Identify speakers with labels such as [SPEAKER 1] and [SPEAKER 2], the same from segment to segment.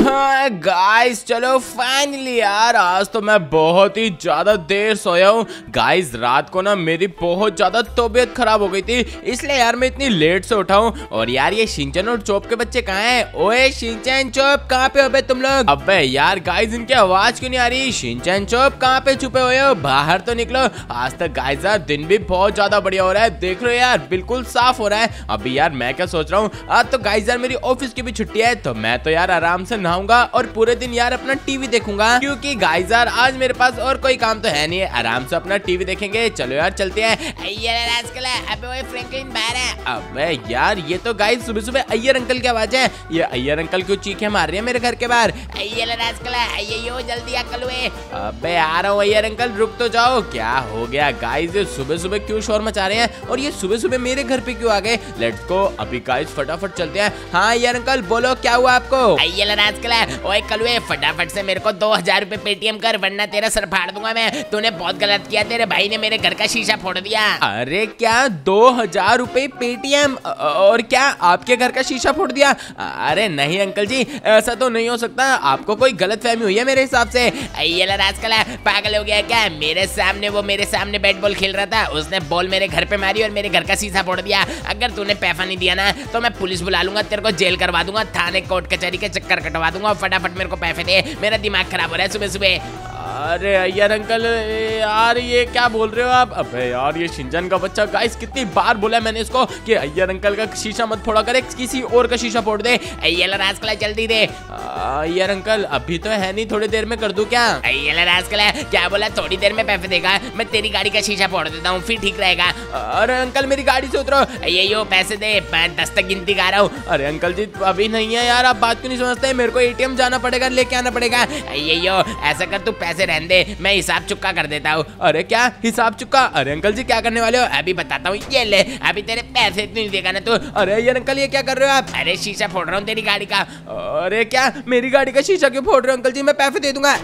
[SPEAKER 1] हाँ गाइस चलो फाइनली यार, आज तो मैं बहुत ही ज़्यादा देर सोया हूँ। गाइस रात को ना मेरी बहुत ज़्यादा तबीयत खराब हो गई थी, इसलिए यार मैं इतनी लेट से उठा हूँ। और यार, ये सिंचन और चोप के बच्चे कहाँ हैं? ओए शिंचन चोप, कहाँ पे हो तुम लोग? अबे यार गाइस इनकी आवाज़ क्यों नहीं आ रही? शिंचन चोप, कहाँ पे छुपे हुए हो? बाहर तो निकलो। आज तक गाइस यार, दिन भी बहुत ज़्यादा बढ़िया हो रहा है। देख लो यार, बिल्कुल साफ़ हो रहा है। अभी यार, मैं क्या सोच रहा हूँ? आज तो गाइस यार, मेरी ऑफ़िस की भी छुट्टी है तो मैं तो यार आराम से नहाऊँगा और पूरे दिन यार अपना टीवी देखूँगा। क्योंकि गाइस यार, आज मेरे पास और कोई काम तो है नहीं। आराम से अपना टीवी देखेंगे। चलो यार, चलते हैं। अबे फ्रैंकलिन बाहर है। अबे यार, ये तो गाइस सुबह सुबह अय्यर अंकल की आवाज़ है। ये अय्यर अंकल क्यों चीखे मार रहे हैं मेरे घर के बाहर। जल्दी अकल हुए। अबे आ रहा हूँ अय्यर अंकल, रुक तो जाओ। क्या हो गया? गाइस ये सुबह सुबह क्यों शोर मचा रहे हैं? और ये सुबह सुबह मेरे घर पे क्यों आ गए? लेट्स को अभी गाइस फटाफट चलते हैं। हाँ अय्यर अंकल, बोलो, क्या हुआ आपको? ओए कलुए फटाफट से मेरे को दो हज़ार रूपए पेटीएम कर वरना तेरा सर फाड़ दूँगा मैं। तूने बहुत गलत किया तेरे भाई ने मेरे घर का शीशा फोड़ दिया। अरे क्या? दो हज़ार रूपए पेटीएम और क्या? आपके घर का शीशा फोड़ दिया? अरे नहीं अंकल जी ऐसा तो नहीं हो सकता। आपको कोई गलत फहमी हुई है मेरे हिसाब से? आजकल पागल हो गया क्या? मेरे सामने वो मेरे सामने बैट बॉल खेल रहा था। उसने बॉल मेरे घर पे मारी और मेरे घर का शीशा फोड़ दिया। अगर तूने पैसा नहीं दिया ना तो मैं पुलिस बुला लूँगा तेरे को जेल करवा दूँगा थाने कोर्ट कचहरी के चक्कर कटवा दूँगा फटाफट मेरे को पैसे दे। मेरा दिमाग खराब हो रहा है सुबह सुबह अरे अय्यर अंकल यार ये क्या बोल रहे हो आप? अबे यार ये शिंजन का बच्चा गाइस कितनी बार बोला मैंने इसको कि अय्यर अंकल का शीशा मत फोड़ा करे किसी और का शीशा फोड़ दे। अय्यर राजकला जल्दी दे। अय्यर अंकल अभी तो है नहीं थोड़ी देर में कर दू क्या? अय्यर राजकला क्या बोला? थोड़ी देर में पैसे देगा। मैं तेरी गाड़ी का शीशा फोड़ देता हूँ फिर ठीक रहेगा। अरे अंकल मेरी गाड़ी से उतरो। ये यो पैसे दे मैं दस तक गिनती गा रहा हूँ। अरे अंकल जी अभी नहीं है यार आप बात क्यों नहीं समझते? मेरे को एटीएम जाना पड़ेगा लेके आना पड़ेगा। ये यो ऐसा कर तू पैसे रहने दे मैं हिसाब चुका कर देता हूँ। अरे क्या? हिसाब चुका अरे अंकल जी क्या करने वाले हो? अभी बताता हूँ, ये ले, अभी तेरे पैसे नहीं देगा ना तू। अरे ये अंकल, ये क्या कर रहे हो आप? अरे शीशा फोड़ रहा हूँ तेरी गाड़ी का। अरे क्या? मेरी गाड़ी का शीशा क्यों फोड़ रहे हो अंकल जी? मैं पैसे दे दूँगा।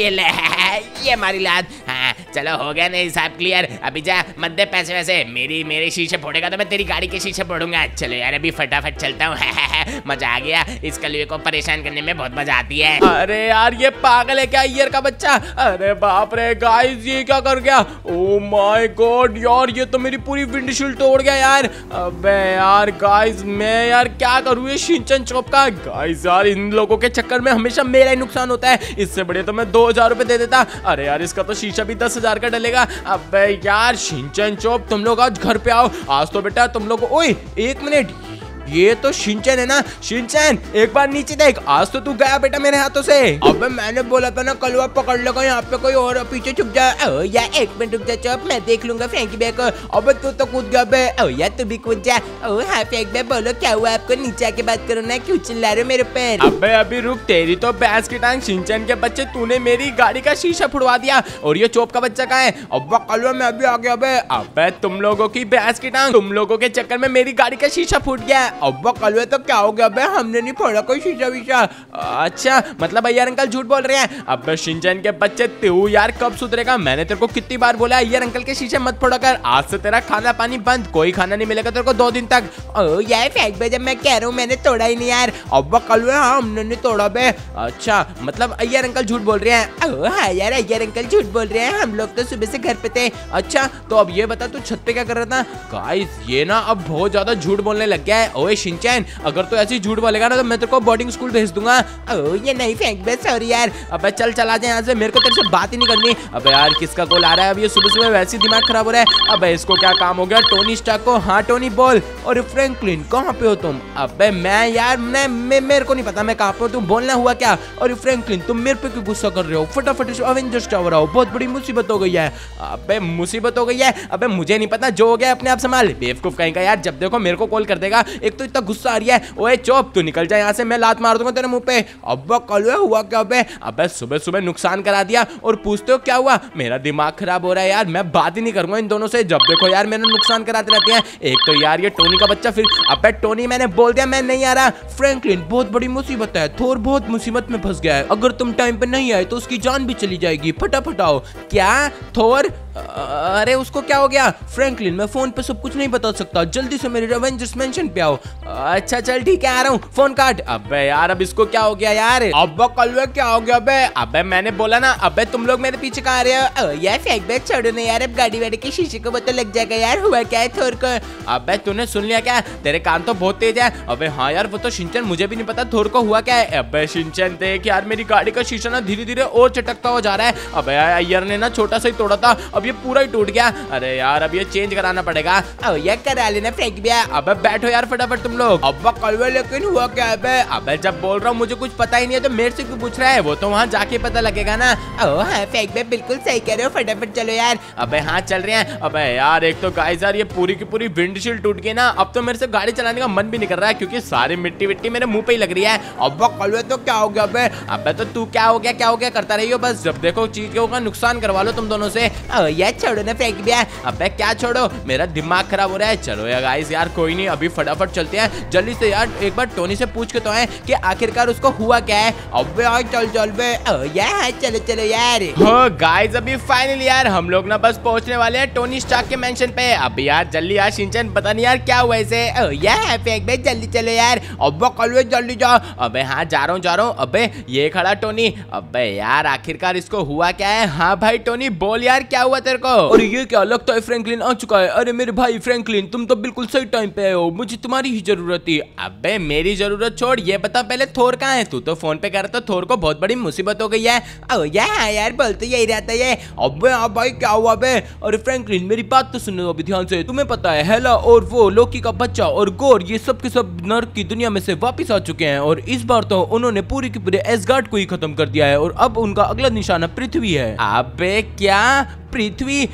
[SPEAKER 1] ये ले, ये मारी लाद हाँ चलो, हो गया नहीं हिसाब क्लियर अभी जा, मत दे पैसे वैसे। मेरी, मेरे शीशे फोड़ेगा तो मैं तेरी गाड़ी के शीशे फोड़ूँगा। चलो यार, अभी फटाफट चलता हूँ। मज़ा आ गया। इस कलवे को परेशान करने में बहुत मज़ा आती है। अरे यार, ये पागल है क्या ईयर का बच्चा? अरे बाप रे गाइस ये क्या कर गया? ओ माय गॉड यार, ये तो मेरी पूरी विंडशील्ड तोड़ गया यार। अबे यार गाइस मैं यार क्या करूँ ये शिंचन चौप का? गाइस यार, इन लोगों के चक्कर में हमेशा मेरा ही नुकसान होता है। इससे बड़े तो मैं दो हज़ार रुपए दे देता। अरे यार, इसका तो शीशा भी दस हज़ार का डलेगा। अब यार, शिंचन चौप तुम लोग आज घर पे आओ। आज तो बेटा तुम लोग ओए, एक मिनट। ये तो शिंचन है ना? शिंचन एक बार नीचे देख। आज तो तू गया बेटा मेरे हाथों से। अबे, मैंने बोला था ना कलवा पकड़ लेगा, यहाँ पे कोई और पीछे छुप जा। या एक मिनट रुक जा, चुप, मैं देख लूँगा फ्रैंकी बे को। अबे, तू तो कूद गया, बे। ओ तू भी कूद जा। ओ हाँ बोलो, क्या हुआ आपको? नीचे आके बात करो ना, क्यों चिल्ला रहे मेरे पैर अबे, अभी रुक, तेरी तो भैंस की टांग शिंचन के बच्चे, तूने मेरी गाड़ी का शीशा फुड़वा दिया। और ये चोप का बच्चा कहा है? अब कलवा मैं अभी आ गया अबे अबे, तुम लोगों की भैंस की टांग, तुम लोगों के चक्कर में मेरी गाड़ी का शीशा फूट गया। अब कलवे तो क्या हो गया हमने नहीं फोड़ा कोई शीशा वीशा। अच्छा मतलब भैया अंकल झूठ बोल रहे हैं। अब शिंचन के बच्चे, तू यार कब सुधरेगा? मैंने तेरे को कितनी बार बोला यार अंकल के शीशे मत फोड़ा कर। आज से तेरा खाना पानी बंद, कोई खाना नहीं मिलेगा तेरे को दो दिन तक। यार फेंक बे जब मैं कह रहा हूँ, मैंने तोड़ा ही नहीं यार। अब कलवे हाँ हमने नहीं तोड़ा बे। अच्छा मतलब अय्यर अंकल झूठ बोल रहे हैं। हाँ यार अय्यर अंकल झूठ बोल रहे हैं। हम लोग तो सुबह से घर पे थे। अच्छा तो अब ये बता, तू छत पे क्या कर रहा था? गाइस ये ना, अब बहुत ज़्यादा झूठ बोलने लग गया है। ओए शिंचन चैन अगर तो ऐसी झूठ बोलेगा ना तो मैं तेरे को बोर्डिंग स्कूल भेज दूँगा। ओ ये नहीं फेंक बे सॉरी यार। अबे चल, चला जाए यहाँ से, मेरे को तेरे से बात ही नहीं करनी। अबे यार, किसका कॉल आ रहा है? अब ये सुबह सुबह वैसे ही दिमाग खराब हो रहा है। अबे इसको क्या काम हो गया? टोनी स्टाक को? हाँ टोनी बोल। और फ्रैंकलिन कहाँ पे हो तुम? अबे मैं यार, मैं मेरे को नहीं पता, मैं कहाँ पे तुम बोलना हुआ क्या? और फ्रैंकलिन तुम मेरे पे क्यों गुस्सा कर रहे हो? फटाफट इस अवेंजर्स टावर आओ। बहुत बड़ी मुसीबत हो गई है। अबे मुसीबत हो गई है। अबे मुझे नहीं पता, जो हो गया अपने आप संभाल। बेवकूफ़ कहीं का यार, जब देखो मेरे को कॉल कर देगा, एक तो इतना गुस्सा आ रही है? ओए चोप, तू निकल जा यहाँ से, मैं लात मार दूँगा तेरे मुँह पे। अब कल हुआ क्या बे? अबे सुबह सुबह नुकसान करा दिया। और पूछते हो क्या हुआ? मेरा दिमाग खराब हो रहा है यार, मैं बात ही नहीं करूँगा इन दोनों से। जब देखो यार, मेरा नुकसान कराते रहते हैं। एक तो यार, ये टोनी का बच्चा फिर, अबे टोनी मैंने बोल दिया, मैं नहीं आ रहा। फ्रैंकलिन, बहुत बड़ी मुसीबत है। थोर बहुत मुसीबत में फंस गया है। अगर तुम टाइम पे नहीं आए तो उसकी जान भी चली जाएगी। फटाफट आओ। क्या? थोर?
[SPEAKER 2] अरे, उसको क्या हो गया? फ्रैंकलिन, मैं फ़ोन पे सब कुछ नहीं बता सकता। जल्दी से मेरे रेवेंजर्स मेंशन पे आओ।
[SPEAKER 1] अच्छा चल ठीक है, आ रहा हूँ। फ़ोन काट। अबे यार, अब इसको क्या हो गया यार? अब कलवे क्या हो गया? अबे अबे मैंने बोला ना, अबे तुम लोग मेरे पीछे कहा रहे हो?
[SPEAKER 2] यार फेंक बैग छोड़ो ना यार, अब गाड़ी वाड़ी के शीशे को पता लग जाएगा यार, हुआ क्या है थोर को?
[SPEAKER 1] अबे, तूने सुन लिया क्या? तेरे कान तो बहुत तेज है। अबे हाँ यार, वो तो सिंचन मुझे भी नहीं पता थोर को हुआ क्या है। अबे सिंचन देख यार, मेरी गाड़ी का शीशा ना धीरे धीरे और चटकता हो जा रहा है। अबे अय्यर ने ना छोटा सा ही तोड़ा था, अब ये पूरा ही टूट गया। अरे यार, अब ये चेंज कराना पड़ेगा।
[SPEAKER 2] ये करा लेना फेंक दिया
[SPEAKER 1] अब बैठो यार फटाफट। तुम लोग?
[SPEAKER 2] अब कलवे लेकिन हुआ क्या है
[SPEAKER 1] अब जब बोल रहा हूँ, मुझे कुछ पता ही नहीं है तो मेरे से क्यों पूछ रहा है? वो तो वहाँ जाके पता लगेगा ना।
[SPEAKER 2] ओ हाँ फेंक बे बिल्कुल सही कह रहे हो, फटाफट चलो यार।
[SPEAKER 1] अबे हाँ चल रहे हैं। अबे यार, एक तो गाइस यार, ये पूरी की पूरी विंडशील्ड टूट गई ना। अब तो मेरे से गाड़ी चलाने का मन भी नहीं कर रहा है, क्योंकि सारी मिट्टी विट्टी मेरे मुँह पे ही लग रही है।
[SPEAKER 2] अब कलवे तो क्या हो गया अबे?
[SPEAKER 1] अबे तो तू क्या हो गया, क्या हो गया, करता रही हो बस। जब देखो चीज़ का नुकसान करवा लो तुम दोनों से।
[SPEAKER 2] यार, छोड़ो ना फेंक दिया
[SPEAKER 1] अबे क्या छोड़ो? मेरा दिमाग खराब हो रहा है। चलो यार गाइस यार, कोई नहीं, अभी फटाफट चलते हैं। जल्दी से यार एक बार टोनी से पूछ के तो है कि आखिरकार उसको हुआ क्या है।
[SPEAKER 2] अबे यार चल चल बे यार चलो चलो यार।
[SPEAKER 1] हो गाइस अभी फाइनली यार हम लोग ना बस पहुँचने वाले हैं टोनी स्टार्क के मेंशन पे। अभी यार जल्दी यार सिंचन पता नहीं यार क्या हुआ इसे।
[SPEAKER 2] यार फेंक बे जल्दी चलो यार।
[SPEAKER 1] अब कल जल्दी जाओ। अबे हाँ जा रहा हूँ जा रहा हूँ। अबे ये खड़ा टोनी अबे यार आखिरकार इसको हुआ क्या है? हाँ भाई टोनी बोल यार क्या हुआ तेरे को?
[SPEAKER 2] और ये क्या लगता है फ्रैंकलिन आ चुका है? अरे मेरे भाई फ्रैंकलिन तुम तो बिल्कुल सही टाइम पे हो। मुझे तुम्हारी ही ज़रूरत थी।
[SPEAKER 1] अबे, मेरी ज़रूरत छोड़, ये बता पहले थोर कहाँ है? तू तो फ़ोन पे कर रहा थोर को बहुत बड़ी मुसीबत हो गई है।
[SPEAKER 2] ओ यार यार बोल तो यही रहता है। अबे हाँ भाई, क्या हुआ बे अरे फ्रैंकलिन मेरी बात तो सुनो अभी, ध्यान से। तुम्हें पता है हेला और वो लोकी का बच्चा और गोर ये सब के सब नर्क की दुनिया में से वापिस आ चुके हैं। और इस बार तो उन्होंने पूरी की पूरे एसगार्ड को ही खत्म कर दिया है। और अब उनका अगला निशाना पृथ्वी है।
[SPEAKER 1] अबे, क्या? पृथ्वी?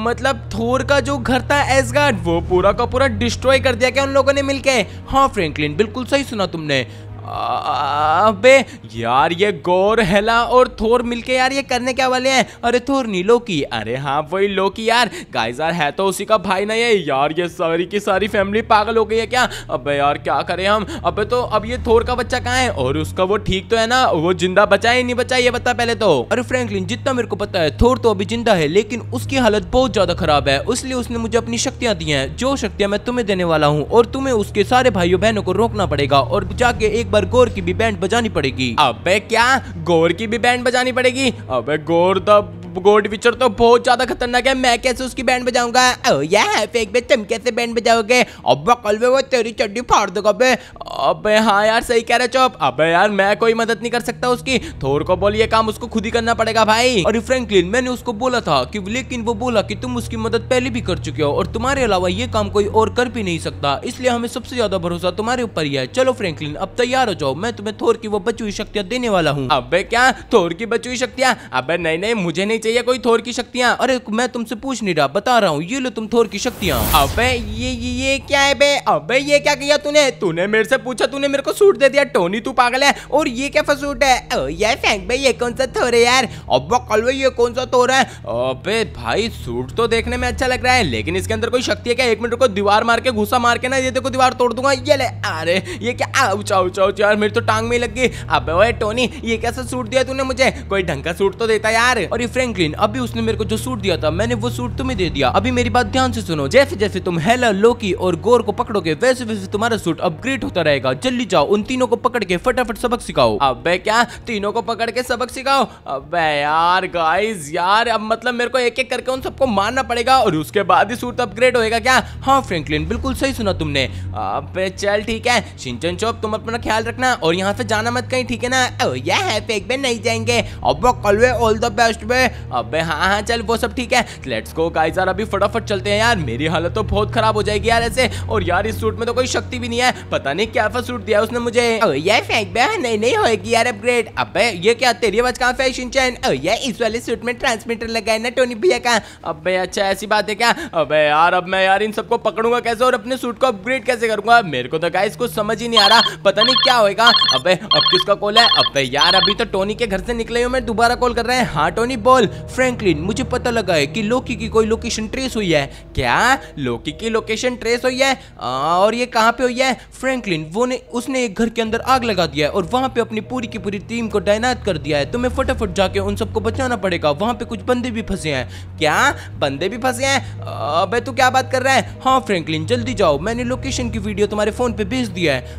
[SPEAKER 1] मतलब थोर का जो घर था एसगार्ड, वो पूरा का पूरा डिस्ट्रॉय कर दिया क्या उन लोगों ने मिलके?
[SPEAKER 2] हाँ फ्रैंकलिन बिल्कुल सही सुना तुमने।
[SPEAKER 1] अबे, यार ये गोर, हेला और थोर मिलके यार ये करने क्या वाले हैं? अरे थोर नहीं लोकी। अरे हाँ वही लोकी यार। गाइस यार, है तो उसी का भाई ना ये यार, ये सारी की सारी फैमिली पागल हो गई है क्या? अबे यार, क्या करें हम? अबे तो अब ये थोर का बच्चा कहाँ है? और उसका वो ठीक तो है ना? वो ज़िंदा बचा है, नहीं बचा ये बता पहले तो।
[SPEAKER 2] अरे फ्रैंकलिन जितना मेरे को पता है, थोर तो अभी ज़िंदा है, लेकिन उसकी हालत बहुत ज़्यादा खराब है। इसलिए उसने मुझे अपनी शक्तियाँ दी हैं। जो शक्तियाँ मैं तुम्हें देने वाला हूँ, और तुम्हें उसके सारे भाइयों बहनों को रोकना पड़ेगा, और जाके एक बार गोर की भी बैंड बजानी पड़ेगी।
[SPEAKER 1] अबे क्या? गोर की भी बैंड बजानी पड़ेगी? अबे गोर तो गोड विचर तो बहुत ज़्यादा खतरनाक है। मैं कैसे उसकी बैंड बजाऊँगा?
[SPEAKER 2] यार फेक बे तुम कैसे बैंड बजाओगे? अब कल वो तेरी चड्डी फाड़ देगा बे।
[SPEAKER 1] अबे हाँ यार, सही कह रहे चौप। अबे यार, मैं कोई मदद नहीं कर सकता उसकी। थोर को बोलिए काम उसको खुद ही करना पड़ेगा भाई।
[SPEAKER 2] अरे फ्रैंकलिन, मैंने उसको बोला था कि, लेकिन वो बोला कि तुम उसकी मदद पहले भी कर चुके हो और तुम्हारे अलावा ये काम कोई और कर भी नहीं सकता। इसलिए हमें सबसे ज़्यादा भरोसा तुम्हारे ऊपर ही है। चलो फ्रैंकलिन, अब तैयार हो जाओ। मैं तुम्हें थोर की वो बची हुई शक्तियाँ देने वाला हूँ।
[SPEAKER 1] अब क्या? थोर की बची हुई शक्तियाँ? अब नहीं नहीं मुझे नहीं चाहिए कोई थोर की शक्तियाँ।
[SPEAKER 2] अरे मैं तुमसे पूछ नहीं रहा बता रहा हूँ ये लो तुम थोर की शक्तियाँ।
[SPEAKER 1] अबे ये ये क्या है बे? अबे ये क्या किया तूने? तूने मेरे से पूछा तूने मेरे को सूट दे दिया टोनी तू पागल है। और ये क्या फसूट है?
[SPEAKER 2] यार फैंक भाई ये कौन सा थोर है यार?
[SPEAKER 1] अब कल ये कौन सा थोर है? अबे भाई सूट तो देखने में अच्छा लग रहा है लेकिन इसके अंदर कोई शक्ति है क्या? एक मिनट को दीवार मार के घुसा मार के ना ये देखो दीवार तोड़ दूँगा ये ले। अरे ये क्या? आउच आउच आउच यार मेरी तो टांग में लग गई। अबे टोनी ये कैसा सूट दिया तूने मुझे? कोई ढंग का सूट तो देता यार।
[SPEAKER 2] और ये फ्रैंकलिन अभी उसने मेरे को जो सूट दिया था, मैंने वो सूट तुम्हें दे दिया। अभी मेरी बात ध्यान से सुनो, जैसे जैसे तुम हेला लोकी और गोर को पकड़ोगे, वैसे वैसे तुम्हारा सूट अपग्रेड होता रहेगा। जल्दी जाओ, उन तीनों को पकड़ के फटाफट सबक सिखाओ।
[SPEAKER 1] अबे क्या? तीनों को पकड़ के सबक सिखाओ। अबे यार गाइस यार, अब मतलब मेरे को एक एक करके उन सबको मारना पड़ेगा और उसके बाद ही सूट अपग्रेड होएगा क्या?
[SPEAKER 2] हाँ फ्रैंकलिन बिल्कुल सही सुना तुमने।
[SPEAKER 1] अबे चल, ठीक है। सिंचन चौप तुम अपना ख्याल रखना और यहाँ से जाना मत कहीं, ठीक है ना?
[SPEAKER 2] यह है फेक में नहीं जाएँगे। अब कल वे ऑल द बेस्ट वे
[SPEAKER 1] अबे हाँ हाँ चल, वो सब ठीक है। लेट्स गो गाइस यार, अभी फटाफट चलते हैं यार। मेरी हालत तो बहुत खराब हो जाएगी यार ऐसे। और यार, इस सूट में तो कोई शक्ति भी नहीं है। पता नहीं क्या फा सूट दिया उसने मुझे।
[SPEAKER 2] ये फेंक बे नहीं नहीं होएगी यार अपग्रेड अबे ये क्या, तेरी आवाज़ कहाँ फ़ैशन चैन ये इस वाले सूट में ट्रांसमीटर लगा है ना टोनी भैया का?
[SPEAKER 1] अबे अच्छा ऐसी बात है क्या? अबे यार, अब मैं यार इन सबको पकड़ूँगा कैसे और अपने सूट को अपग्रेड कैसे करूँगा? मेरे को तो गाइस कुछ समझ ही नहीं आ रहा। पता नहीं क्या होएगा? अबे अब किसका कॉल है? अबे यार अभी तो टोनी के घर से निकले हूँ मैं दोबारा कॉल कर रहे हैं। हाँ टोनी बोल।
[SPEAKER 2] फ्रैंकलिन मुझे पता लगा है कि लोकी की कोई लोकेशन ट्रेस हुई है।
[SPEAKER 1] क्या? लोकी की लोकेशन ट्रेस हुई है?
[SPEAKER 2] आ, और ये कहाँ पे हुई है? फ्रैंकलिन वो ने उसने एक घर के अंदर आग लगा दिया है और वहाँ पे अपनी पूरी की पूरी टीम को डायनात कर दिया है। तुम्हें फटाफट जाके उन सबको बचाना पड़ेगा। वहाँ पे कुछ बंदे भी फंसे हैं।
[SPEAKER 1] क्या? बंदे भी फंसे हैं?
[SPEAKER 2] अबे तू क्या बात कर रहा है? हाँ फ्रैंकलिन जल्दी जाओ। मैंने लोकेशन की वीडियो तुम्हारे फ़ोन पे भेज दिया है।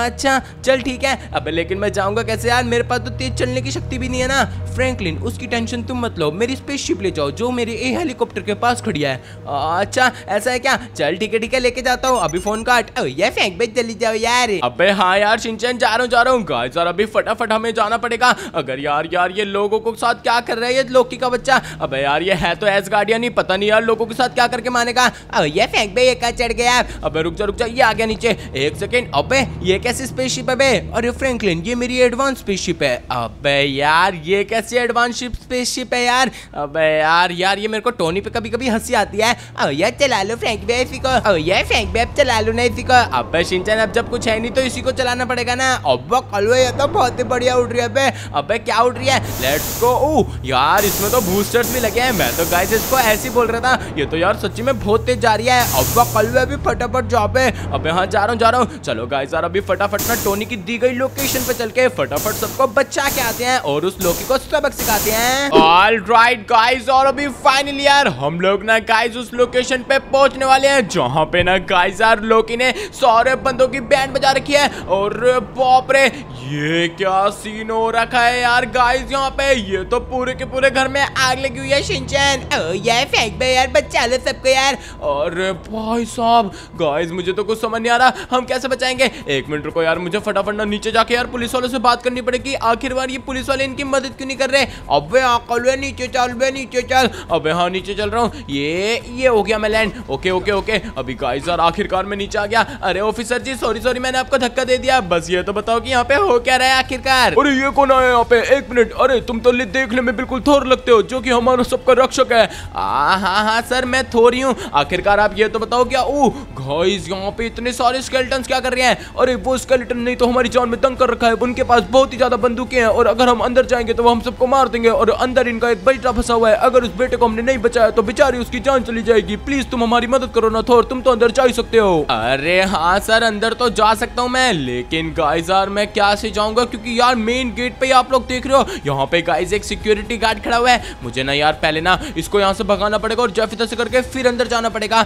[SPEAKER 2] अच्छा चल ठीक है,
[SPEAKER 1] अब लेकिन मैं जाऊँगा कैसे यार? मेरे पास तो तेज चलने की शक्ति भी नहीं है ना।
[SPEAKER 2] फ्रैंकलिन उसकी टेंशन तुम मत लो। मेरी स्पेसशिप ले जाओ, जो मेरे ए हेलीकॉप्टर के पास खड़ी है।
[SPEAKER 1] अच्छा ऐसा है क्या? चल ठीक है ठीक है, लेके जाता हूँ। अभी फ़ोन काट।
[SPEAKER 2] ये फेंक भाई चली जाओ यार।
[SPEAKER 1] अबे हाँ यार शिनचैन जा रहा हूँ, जा रहा हूँ। गाइस यार, अभी फटाफट हमें जाना पड़ेगा। अगर यार यार, ये लोगों को साथ क्या कर रहा है ये लोकी का बच्चा? अबे यार, ये है तो एस गार्डियन नहीं पता नहीं यार लोगों के साथ क्या करके मानेगा।
[SPEAKER 2] ये फेंक भाई, एक चढ़ गया।
[SPEAKER 1] अबे रुक जा रुक जा, ये आ गया नीचे। एक सेकेंड अबे, ये कैसे कैसी स्पेसशिप है बे।
[SPEAKER 2] अरे फ्रैंकलिन ये मेरी एडवांस स्पेसशिप है।
[SPEAKER 1] अबे यार, ये कैसी एडवांस स्पेसशिप है यार? अबे यार यार, ये मेरे को टोनी पे कभी कभी हँसी आती है।
[SPEAKER 2] ओ यार चला लो फ्रैंक भाई इसी को। ओ यार फ्रैंक अब चला लो ना इसी को।
[SPEAKER 1] अबे शिनचैन अब जब कुछ है नहीं तो इसी को चलाना पड़ेगा ना।
[SPEAKER 2] अब कलवे ये तो बहुत ही बढ़िया उड़ रही है अबे
[SPEAKER 1] अबे क्या उड़ रही है? लेट्स गो ओ यार, इसमें तो बूस्टर्स भी लगे हैं। मैं तो गाइस इसको ऐसे ही बोल रहा था। ये तो यार सच्ची में बहुत तेज जा रही है।
[SPEAKER 2] अब कलवे भी फटाफट जाओ पे
[SPEAKER 1] अबे हाँ जा रहा हूँ, जा रहा हूँ। चलो गाइस यार, अभी फटाफट ना टोनी की दी गई लोकेशन पे चल के फटाफट सबको बचा के आते हैं और उस लोकी को सबक सिखाते हैं। ऑल राइट गाइस और अभी फाइनली यार, हम लोग ना गाइस उस लोकेशन पे पहुँचने वाले हैं, जहाँ पे ना गाइस यार लोकी ने सारे बंदों की बैंड बजा रखी है। और बाप रे, ये क्या सीन हो रखा है यार गाइस यहाँ पे? ये तो पूरे के पूरे घर में आग लगी हुई है शिनचैन
[SPEAKER 2] ओ यार फेंक भाई यार बच्चा लो सबको यार।
[SPEAKER 1] और भाई साहब गाइस मुझे तो कुछ समझ नहीं आ रहा, हम कैसे बचाएँगे? एक मिनट रुको यार, मुझे फटाफट ना नीचे जाके यार पुलिस वालों से बात करनी पड़ेगी। आखिर बार ये पुलिस वाले इनकी मदद क्यों नहीं कर रहे?
[SPEAKER 2] अबे अकल नीचे चल बे नीचे चल।
[SPEAKER 1] अबे हाँ नीचे चल रहा हूँ। ये ये हो गया मैं लैंड ओके ओके ओके अभी गाइस यार आखिरकार मैं नीचे आ गया। अरे ऑफिसर जी सॉरी सॉरी मैंने आपको धक्का दे दिया। बस ये तो बताओ कि यहाँ पे हो क्या रहा है आखिरकार?
[SPEAKER 2] अरे ये कौन आया यहाँ पे? एक मिनट अरे तुम तो देखने में बिल्कुल थोर लगते हो जो कि हमारा सबका रक्षक है।
[SPEAKER 1] हाँ हाँ हाँ सर मैं थोड़ी हूँ आखिरकार आप ये तो बताओ क्या? ओ गाइस यहाँ पे इतने सारे स्केल्टन क्या कर रहे हैं?
[SPEAKER 2] अरे वो स्केलेटन नहीं तो हमारी जान में तंग कर रखा है। उनके पास बहुत ही ज़्यादा बंदूकें हैं और अगर हम अंदर जाएँगे तो वो हम सबको मार देंगे और अंदर इनका एक बेटा फंसा हुआ है। अगर उस बेटे को हमने नहीं बचाया तो बेचारी उसकी जान चली जाएगी। प्लीज़ तुम हमारी मदद करो ना, थोर, तुम तो अंदर जा ही सकते हो।
[SPEAKER 1] अरे हाँ सर, अंदर तो जा सकता हूँ मैं, लेकिन गाइस यार मैं क्या से जाऊँगा? क्योंकि यार मेन गेट पे आप लोग देख रहे हो, यहाँ पे गाइस एक सिक्योरिटी गार्ड खड़ा हुआ है। मुझे ना यार पहले ना इसको यहाँ से भगाना पड़ेगा और जैसे तैसे करके फिर अंदर जाना पड़ेगा।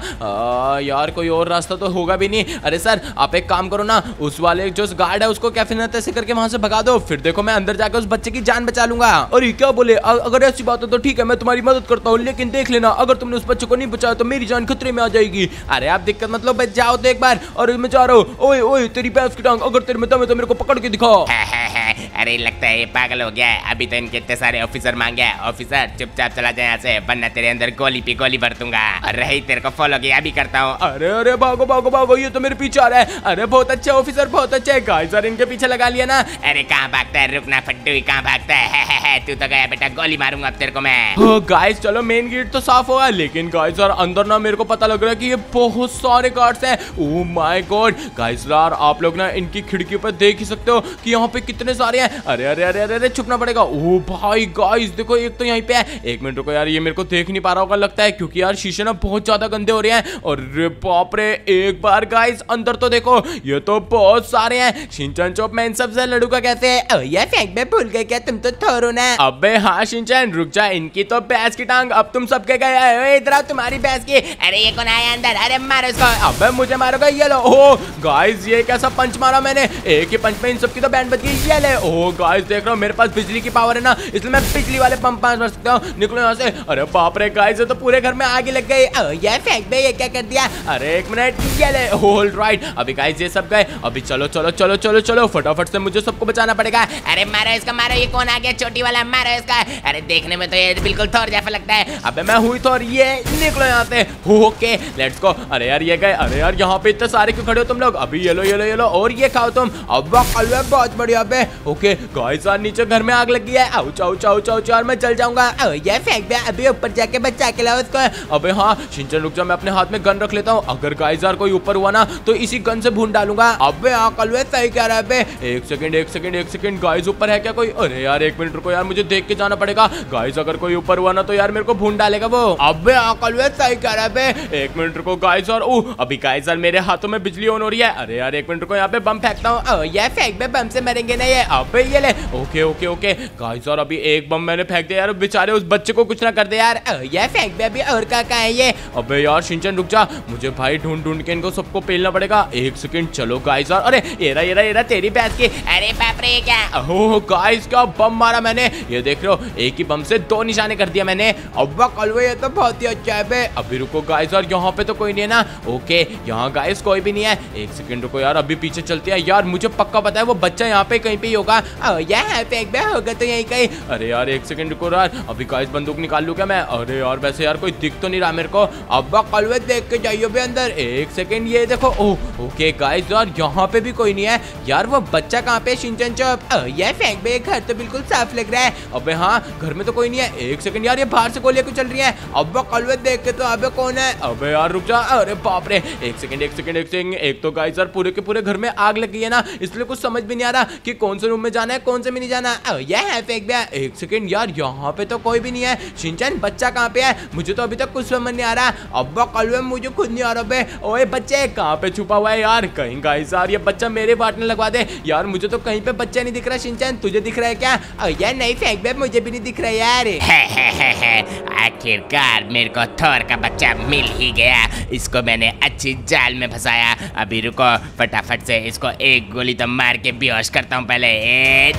[SPEAKER 1] यार कोई और रास्ता तो होगा भी नहीं। अरे सर, आप एक काम करो ना, उस वाले जो गार्ड है, उसको कैफ़े ना ऐसे करके वहाँ से भगा दो। फिर देखो, मैं अंदर जाकर उस बच्चे की जान बचा लूँगा।
[SPEAKER 2] और ये क्या बोले? अगर ऐसी बात हो तो ठीक है, मैं तुम्हारी मदद करता हूँ, लेकिन देख लेना, अगर तुमने उस बच्चे को नहीं बचाया तो मेरी जान खतरे में आ जाएगी।
[SPEAKER 1] अरे, आप दिक्कत मतलब जाओ तो एक बार,
[SPEAKER 2] और मैं जा रहा हूँ। ओए ओए, तेरी पैस की टांग, अगर तेरे में दम है तो मेरे को पकड़ के दिखा।
[SPEAKER 3] अरे लगता है ये पागल हो गया है। अभी तो इनके इतने सारे ऑफिसर मांगे हैं। ऑफिसर चुपचाप चला जाए यहाँ से वरना तेरे अंदर गोली पे गोली भर दूँगा और रही तेरे को फॉलो किया अभी करता हूँ।
[SPEAKER 2] अरे अरे भागो भागो भागो ये तो मेरे पीछे आ रहा है। अरे बहुत अच्छे ऑफिसर बहुत अच्छे गाइस सर इनके पीछे लगा लिया ना।
[SPEAKER 3] अरे कहाँ भागता है? रुकना फट्टू कहाँ भागता है? तू तो गया बेटा गोली मारूँगा अब तेरे को मैं।
[SPEAKER 1] गाइस चलो मेन गेट तो साफ़ हुआ लेकिन गाइस यार अंदर ना मेरे को पता लग रहा है कि ये बहुत सारे गार्ड्स हैं। ओह माय गॉड गाइस यार आप लोग ना इनकी खिड़की पर देख ही सकते हो कि यहाँ पे कितने सारे हैं। अरे अरे अरे अरे अरे छुपना पड़ेगा। ओ भाई गाइस देखो, एक तो यहीं पे है। एक मिनट रुको यार, ये मेरे को देख नहीं पा रहा होगा, लगता है, क्योंकि यार शीशे ना बहुत ज़्यादा गंदे हो रहे हैं। और बाप रे, एक बार गाइस अंदर तो देखो, ये तो बहुत सारे हैं। शिनचैन चौप मैं इन सबसे लड़ूँगा कैसे
[SPEAKER 2] ये फेंक में भूल गए क्या? तुम तो थोरो ना।
[SPEAKER 1] अबे हाँ शिनचैन, रुक जा, इनकी तो भैंस की टांग, अब तुम सबके गए इधर तुम्हारी भैंस की।
[SPEAKER 3] अरे, ये कौन आया अंदर? अरे, मारो इसको।
[SPEAKER 1] अबे, मुझे मारोगा, ये लो। ओ गाइस ये कैसा पंच मारा मैंने। एक ही पंच में इन सबकी तो बैंड बज गई, ये ले। ओ गाइस देख रहा हूँ, मेरे पास बिजली की पावर है ना, इसलिए मैं बिजली वाले पंप पास मार सकता हूँ। निकलो यहाँ से। अरे बाप रे गाइस तो पूरे घर में आगे लग गई।
[SPEAKER 2] ये फेंक में ये क्या कर दिया?
[SPEAKER 1] अरे एक मिनट होल राइट अभी गाइस ये सब गए। अभी चलो चलो चलो चलो चलो, फटाफट से मुझे सबको बचाना पड़ेगा।
[SPEAKER 3] अरे मारो इसका, मारो, ये कौन आ गया? छोटी वाला, मारो इसका। अरे देखने में तो ये बिल्कुल थोर जैसा लगता है।
[SPEAKER 1] अबे मैं हुई थोर, ये निकलो यहाँ से। ओके लेट्स गो अरे यार, ये गए। अरे यार, यहाँ पे इतने सारे क्यों खड़े हो तुम लोग? अभी ये लो ये लो ये लो, और ये खाओ तुम।
[SPEAKER 2] अब बहुत बढ़िया पे ओके
[SPEAKER 1] ओके गाइस यार नीचे घर में आग लग गई है आउच आउच आउच आउच यार मैं चल जाऊँगा।
[SPEAKER 4] ये फेंक दे अभी ऊपर जाके बचा के लाओ उसको
[SPEAKER 1] अबे हाँ शिनचैन रुक जा मैं अपने हाथ में गन रख लेता हूँ। अगर गाइस यार कोई ऊपर हुआ ना तो इसी गन से भून डालूँगा। अबे हाँ कलवे सही कह रहा है बे एक सेकंड एक सेकंड एक सेकंड गाइस ऊपर है क्या कोई? अरे यार एक मिनट रुको यार मुझे देख के जाना पड़ेगा। गाइस अगर कोई ऊपर हुआ ना तो यार मेरे को भून डालेगा वो। अबे हाँ कलवे सही कह रहा है बे एक मिनट रुको गाइस और ओ अभी गाइस यार मेरे हाथों में बिजली ऑन हो रही है। अरे यार एक मिनट रुको यहाँ पे बम फेंकता हूँ।
[SPEAKER 4] ओ, ये फेंक दे बम से मरेंगे ना ये।
[SPEAKER 1] अबे ये ले। ओके ओके ओके गाइस और अभी एक बम मैंने फेंक दिया यार। बेचारे उस बच्चे को कुछ ना कर दे यार।
[SPEAKER 4] ये फेंक दे अभी। और का का है ये?
[SPEAKER 1] अबे यार शिनचैन रुक जा। मुझे भाई ढूंढ ढूंढ के इनको सबको पेलना पड़ेगा। एक सेकंड चलो गाइस और अरे, येरा येरा येरा, तेरी भैंस की।
[SPEAKER 4] अरे, बाप रे, क्या?
[SPEAKER 1] ओह गाइस क्या बम मारा मैंने। ये देख रहे हो, एक ही बम से दो निशाने कर दिया मैंने। अब्बा कलवे ये तो बहुत ही अच्छा है बे। अभी रुको गाइस और यहाँ पे तो कोई नहीं है ना। ओके यहाँ गाइस कोई भी नहीं है। एक सेकंड रुको यार, अभी पीछे चलते हैं। यार, मुझे पक्का पता है, वो बच्चा यहाँ पे कहीं पे ही होगा।
[SPEAKER 4] ओ, ये है फेंक दे होगा तो यही कहीं।
[SPEAKER 1] अरे यार एक सेकंड रुको यार। अभी गाइस बंदूक निकाल लूँ क्या मैं? अरे यार वैसे यार कोई दिख तो नहीं रहा मेरे को। अब्बा कलवे देख के जाइए बे अंदर। एक सेकंड ये देखो। ओह ओके गाइस यार यहाँ पे भी कोई नहीं है। यार वो बच्चा कहाँ पे शिनचैन चौप
[SPEAKER 4] ओ, ये फेंक दे घर तो बिल्कुल साफ़ लग रहा है।
[SPEAKER 1] अबे हाँ घर में तो कोई नहीं है। एक सेकंड यार ये बाहर से गोलियाँ क्यों चल रही है? अब्बा कलवे देख के तो अबे कौन है? अबे यार रुक जा। अरे बाप रे। एक सेकंड एक सेकंड एक सेकंड एक तो गाइस यार पूरे के पूरे घर में आग लग है ना। इसलिए कुछ समझ भी नहीं आ रहा कि कौन से रूम में जाना है कौन से में नहीं जाना
[SPEAKER 4] ओ, ये है फेंक दे
[SPEAKER 1] एक सेकंड यार यहाँ पे तो कोई भी नहीं है। शिनचैन बच्चा कहाँ पे है? मुझे तो अभी तक कुछ समझ नहीं आ रहा। अब्बा कलवे मुझे खुद नहीं आ रहा बे। ओए बच्चे कहाँ पे छुपा हुआ है यार? कहीं गाइस यार ये बच्चा मेरे बांटने लगवा दे। यार मुझे तो कहीं पे बच्चा नहीं दिख रहा शिनचैन तुझे दिख रहा है क्या?
[SPEAKER 4] ओ, ये नहीं फेंक दे मुझे भी नहीं दिख रहा यार।
[SPEAKER 3] है, है, है, है। आखिरकार मेरे को थोर का बच्चा मिल ही गया। इसको मैंने अच्छी जाल में फंसाया। अभी रुको फटाफट से इसको एक गोली तो मार के बेहोश करता हूँ पहले। ए,